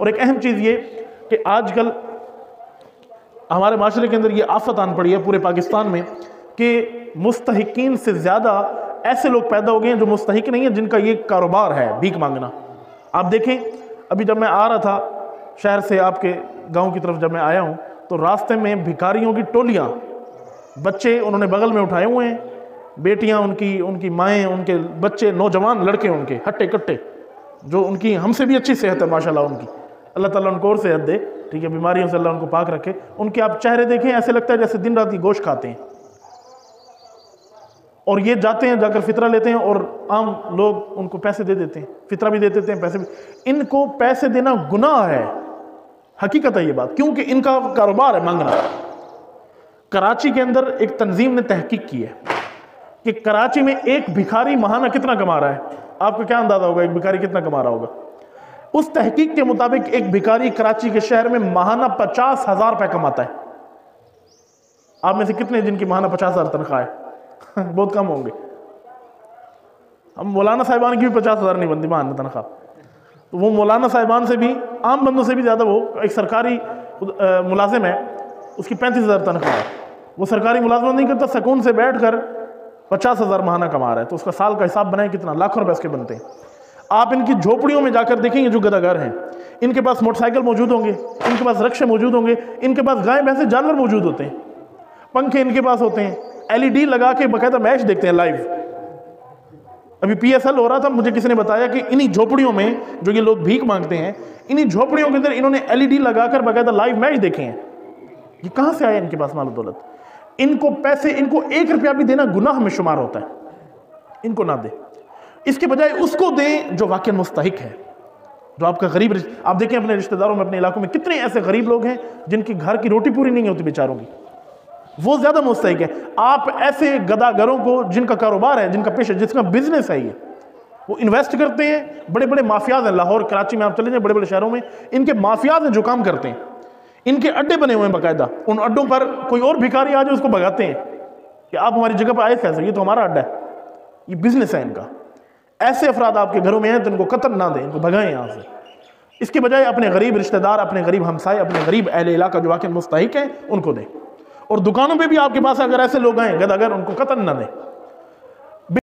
اور ایک اہم چیز یہ کہ آج کل ہمارے معاشرے کے اندر یہ آفت آن پڑی ہے پورے پاکستان میں کہ مستحقین سے زیادہ ایسے لوگ پیدا ہو گئے ہیں جو مستحق نہیں ہیں جن کا یہ کاروبار ہے بھیک مانگنا۔ آپ دیکھیں، ابھی جب میں آ رہا تھا شہر سے آپ کے گاؤں کی طرف جب میں آیا ہوں تو راستے میں بھکاریوں کی ٹولیاں، بچے انہوں نے بغل میں اٹھائے ہوئے ہیں، بیٹیاں ان کی ان کی مائیں، ان کے بچے، نوجوان لڑکے ان کے، ہٹے کٹے، جو ان کی ہم سے بھی اچھی صحت ہے ماشاءاللہ ان کی۔ اللہ تعالیٰ ان کو اور صحت دے، ٹھیک ہے، بیماریوں سے اللہ ان کو پاک رکھے۔ ان کے آپ چہرے دیکھیں، ایسے لگتا ہے جیسے دن رات کی گوشت کھاتے ہیں۔ اور یہ جاتے ہیں، جا کر فطرہ لیتے ہیں اور عام لوگ ان کو پیسے دے دیتے ہیں، فطرہ بھی دے دیتے ہیں، پیسے بھی۔ ان کو پیسے دینا گناہ ہے۔ حقیقت ہے یہ بات، کیونکہ ان کا کاروبار ہے مانگنا۔ کراچی کے اندر ایک تنظیم نے تحقیق کی ہے کہ کراچی میں ایک بھکاری ماہانہ کتنا کما رہا ہے۔ آپ کو کیا اندازہ ہوگا، ایک بھکاری کتنا کما رہا ہوگا؟ اس تحقیق کے مطابق ایک بھکاری کراچی کے شہر میں ماہانہ پچاس ہزار روپے کماتا ہے۔ آپ میں سے کتنے جن کی ماہانہ پچاس ہزار تنخواہ ہے؟ بہت کم ہوں گے۔ ہم مولانا صاحبان کی بھی پچاس ہزار نہیں بنتی، ماہانہ تنخواہ۔ تو وہ مولانا صاحبان سے بھی، عام بندوں سے بھی زیادہ وہ ایک سرکاری ملازم ہے، اس کی پینتیس ہزار تنخواہ ہے۔ وہ سرکاری ملازمت نہیں کرتا، سکون سے بیٹھ کر پچاس ہزار ماہانہ کما رہا ہے۔ تو اس کا سال کا حساب بنائے کتنا؟ لاکھوں روپے اس کے بنتے ہیں۔ آپ ان کی جھوپڑیوں میں جا کر دیکھیں گے جو گداگر ہیں۔ ان کے پاس موٹر سائیکل موجود ہوں گے، ان کے پاس رکشے موجود ہوں گے، ان کے پاس گائے بھینسے جانور موجود ہوتے ہیں۔ پنکھے ان کے پاس ہوتے ہیں۔ ایل ای ڈی لگا کے باقاعدہ میچ دیکھتے ہیں لائیو۔ ابھی پی ایس ایل ہو رہا تھا، مجھے کسی نے بتایا کہ انہی جھوپڑیوں میں جو یہ لوگ بھیک مانگتے ہیں، انہی جھوپڑیوں کے اندر انہوں نے ایل ای ڈی لگا کر باقاعدہ لائیو میچ دیکھے ہیں۔ یہ کہاں سے آئے ان کے پاس مال و دولت؟ ان کو پیسے، ان کو ایک روپیہ بھی دینا گناہ میں شمار ہوتا ہے۔ ان کو نہ دے۔ اس کے بجائے اس کو دیں جو واقع مستحق ہے، جو آپ کا غریب آپ دیکھیں اپنے رشتہ داروں میں، اپنے علاقوں میں کتنے ایسے غریب لوگ ہیں جن کی گھر کی روٹی پوری نہیں ہوتی بیچاروں کی۔ وہ زیادہ مستحق ہے۔ آپ ایسے گدا گروں کو جن کا کاروبار ہے، جن کا پیشہ، جس کا بزنس ہے یہ، وہ انویسٹ کرتے ہیں۔ بڑے بڑے مافیاز ہیں لاہور، کراچی میں آپ چلے جائیں، بڑے بڑے شہروں میں، ان کے مافیاز ہیں جو کام کرتے ہیں۔ ان کے اڈے بنے ہوئے ہیں باقاعدہ۔ ان اڈوں پر کوئی اور بھکاری آ جائے، اس کو بگاتے ہیں کہ آپ ہماری جگہ پہ آئے کیسے یہ تو ہمارا اڈا ہے۔ یہ بزنس ہے ان کا۔ ایسے افراد آپ کے گھروں میں ہیں تو ان کو قتل نہ دیں، ان کو بھگائیں یہاں سے۔ اس کے بجائے اپنے غریب رشتہ دار، اپنے غریب ہمسائے، اپنے غریب اہل علاقہ جو واقع مستحق ہیں، ان کو دیں۔ اور دکانوں پہ بھی آپ کے پاس اگر ایسے لوگ آئیں گد اگر ان کو قتل نہ دیں۔